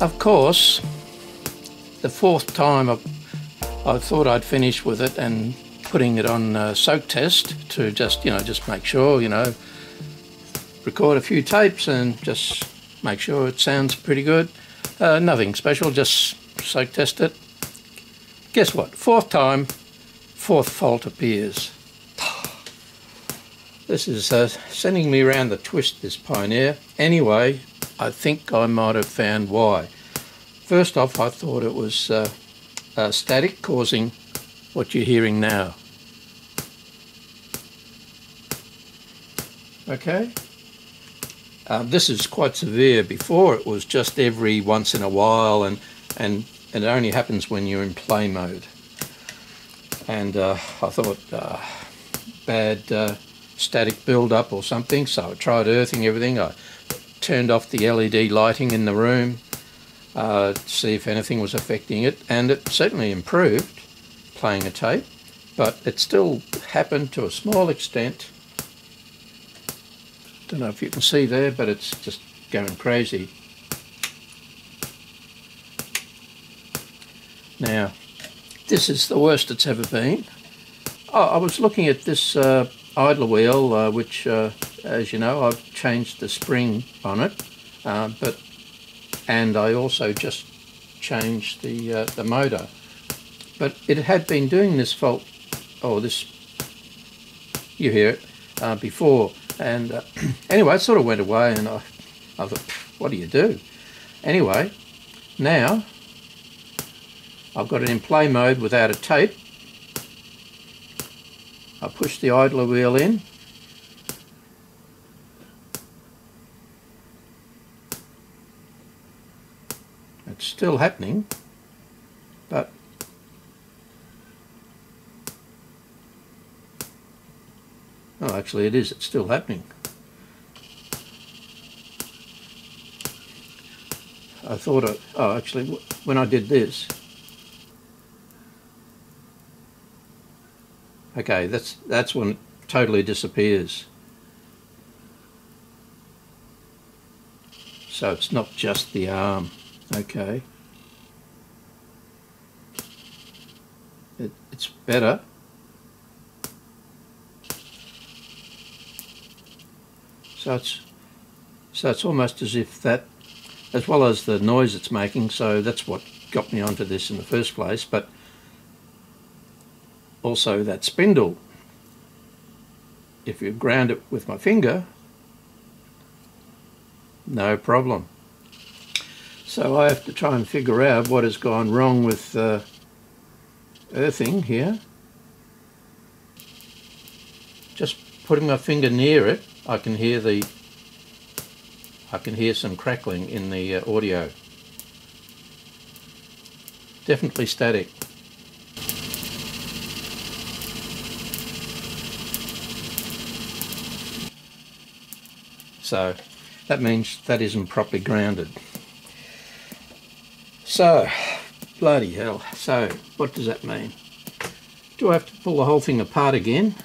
Of course, the fourth time I, I thought I'd finish with it and putting it on a soak test to just, you know, just make sure, you know, record a few tapes and just make sure it sounds pretty good. Uh, nothing special, just soak test it. Guess what? Fourth time, fourth fault appears. This is uh, sending me around the twist, this Pioneer. Anyway, I think I might have found why. First off, I thought it was uh, uh, static causing what you're hearing now. Okay. Um, this is quite severe. Before it was just every once in a while and, and, and it only happens when you're in play mode. And uh, I thought uh, bad uh, static build up or something so I tried earthing everything. I turned off the LED lighting in the room uh, to see if anything was affecting it and it certainly improved playing a tape but it still happened to a small extent. Don't know if you can see there but it's just going crazy. Now this is the worst it's ever been. Oh, I was looking at this uh, idler wheel uh, which uh, as you know I've changed the spring on it uh, but and I also just changed the uh, the motor. But it had been doing this fault or this you hear it uh, before and uh, anyway it sort of went away and I, I thought what do you do? Anyway now I've got it in play mode without a tape. I push the idler wheel in it's still happening but oh actually it is. It's still happening. I thought I, oh actually when I did this okay that's that's when it totally disappears. So it's not just the arm okay. It, it's better. So it's so it's almost as if that as well as the noise it's making so that's what got me onto this in the first place but also that spindle. If you ground it with my finger no problem so I have to try and figure out what has gone wrong with uh, earthing here. Just putting my finger near it, I can hear the I can hear some crackling in the uh, audio. Definitely static. So that means that isn't properly grounded. So, bloody hell. So, what does that mean? Do I have to pull the whole thing apart again?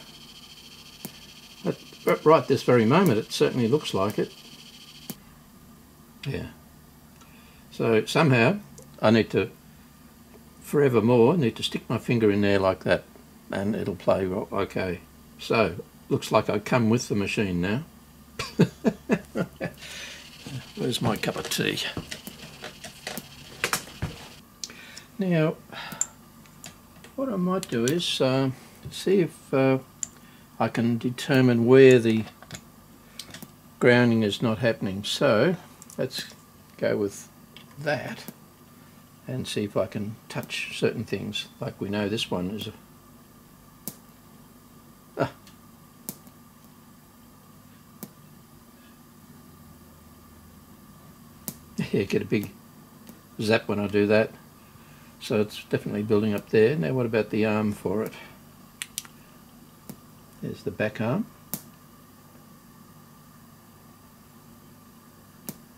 Right this very moment, it certainly looks like it. Yeah. So somehow, I need to, forevermore, need to stick my finger in there like that, and it'll play okay. So, looks like I come with the machine now. Where's my cup of tea? Now, what I might do is uh, see if uh, I can determine where the grounding is not happening. So, let's go with that and see if I can touch certain things. Like we know this one is a ah. Yeah, get a big zap when I do that. So it's definitely building up there. Now what about the arm for it? There's the back arm.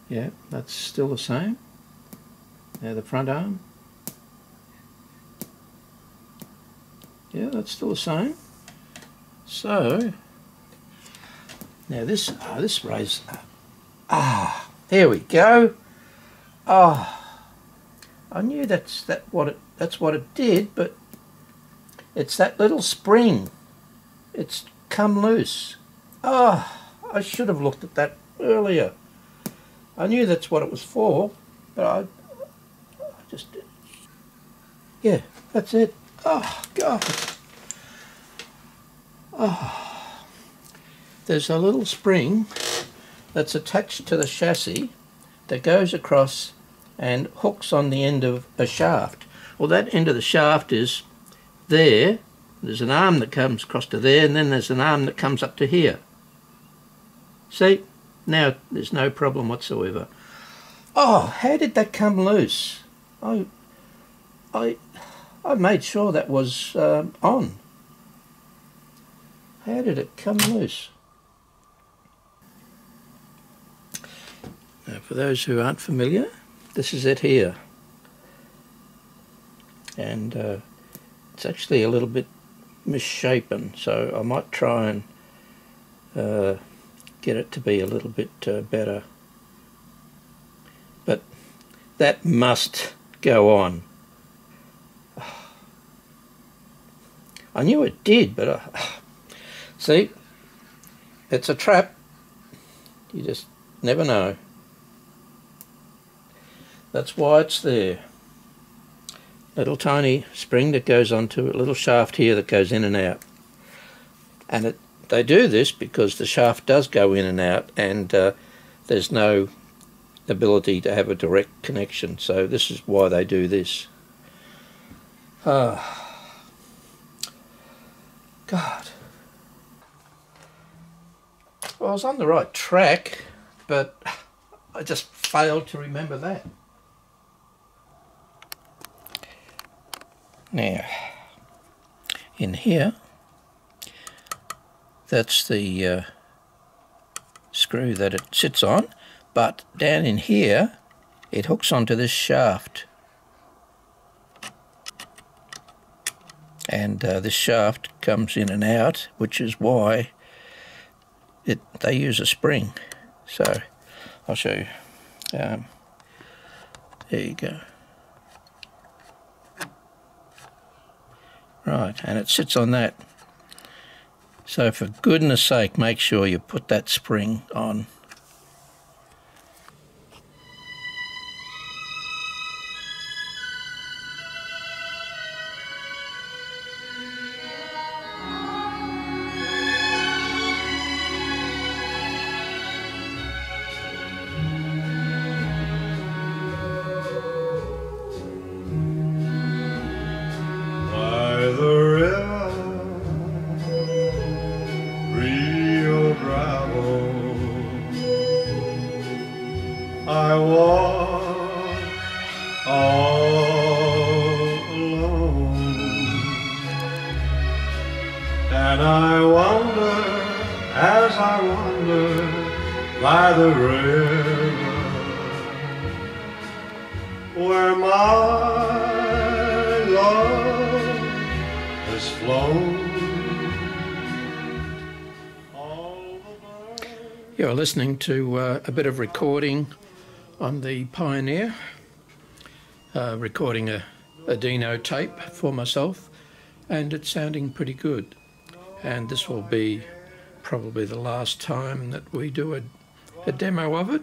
Yeah, that's still the same. Now the front arm. Yeah, that's still the same. So, now this, oh, this raise, ah, there we go. Oh, I knew that's that what it that's what it did, but it's that little spring. It's come loose. Oh, I should have looked at that earlier. I knew that's what it was for, but I, I just yeah, that's it. Oh God. Oh. There's a little spring that's attached to the chassis that goes across and hooks on the end of a shaft. Well, that end of the shaft is there. There's an arm that comes across to there, and then there's an arm that comes up to here. See? Now there's no problem whatsoever. Oh, how did that come loose? I, I, I made sure that was uh, on. How did it come loose? Now, for those who aren't familiar, this is it here. And uh, it's actually a little bit misshapen, so I might try and uh, get it to be a little bit uh, better. But that must go on. I knew it did, but I, uh, see, it's a trap. You just never know. That's why it's there. Little tiny spring that goes onto a little shaft here that goes in and out. And it, they do this because the shaft does go in and out and uh, there's no ability to have a direct connection. So this is why they do this. Ah. God. Well, I was on the right track, but I just failed to remember that. Now, in here, that's the uh, screw that it sits on, but down in here, it hooks onto this shaft. And uh, this shaft comes in and out, which is why it they use a spring. So, I'll show you. Um, there you go. Right, and it sits on that. So for goodness sake, make sure you put that spring on. You're listening to uh, a bit of recording on the Pioneer, uh, recording a, a Dino tape for myself, and it's sounding pretty good. And this will be probably the last time that we do a, a demo of it.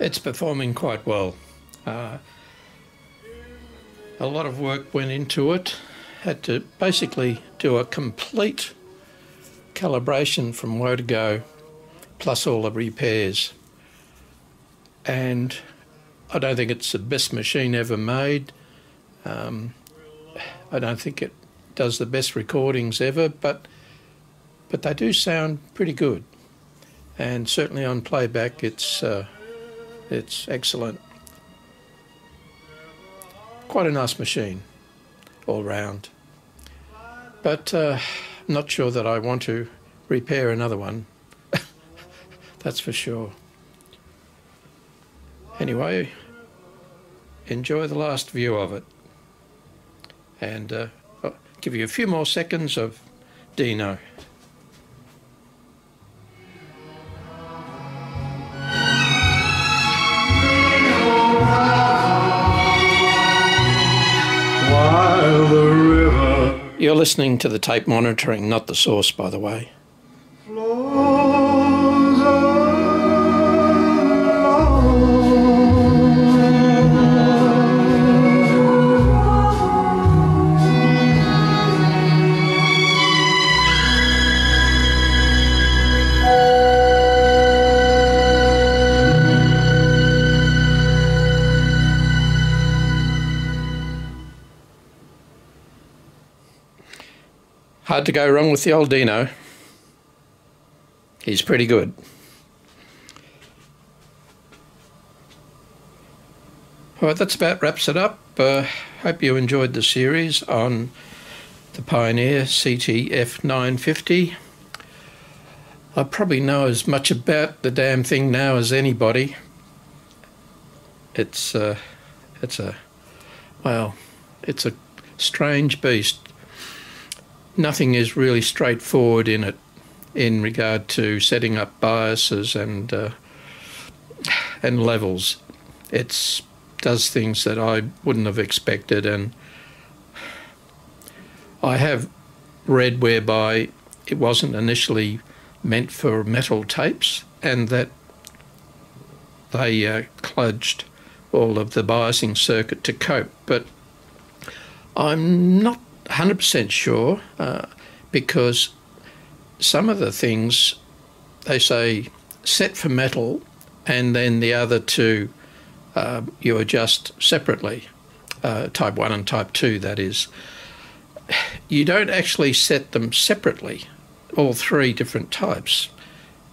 It's performing quite well. Uh, a lot of work went into it. Had to basically do a complete calibration from where to go, plus all the repairs. And I don't think it's the best machine ever made. Um, I don't think it does the best recordings ever, but but they do sound pretty good. And certainly on playback, it's uh, it's excellent. Quite a nice machine, all round. But uh, I'm not sure that I want to repair another one. That's for sure. Anyway, enjoy the last view of it. And uh, I'll Give you a few more seconds of Dino. You're listening to the tape monitoring, not the source, by the way. Hard to go wrong with the old Dino. He's pretty good. All right, that's about wraps it up. Uh, hope you enjoyed the series on the Pioneer CTF 950. I probably know as much about the damn thing now as anybody. It's uh, it's a well, it's a strange beast nothing is really straightforward in it in regard to setting up biases and uh, and levels. It does things that I wouldn't have expected, and I have read whereby it wasn't initially meant for metal tapes, and that they uh, kludged all of the biasing circuit to cope. But I'm not 100% sure uh, because some of the things they say set for metal and then the other two uh, you adjust separately, uh, type 1 and type 2, that is. You don't actually set them separately, all three different types.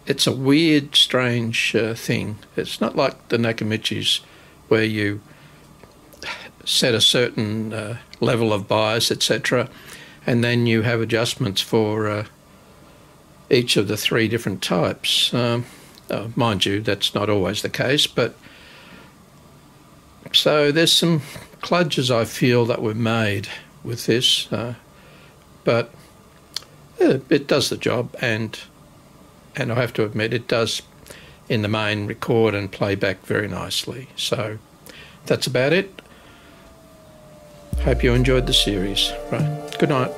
It's a weird, strange uh, thing. It's not like the Nakamichis where you set a certain uh, level of bias, etc., and then you have adjustments for uh, each of the three different types. Um, uh, mind you, that's not always the case, but so there's some kludges I feel that were made with this, uh, but it does the job, and and I have to admit it does in the main record and play back very nicely. So that's about it. Hope you enjoyed the series. Right. Good night.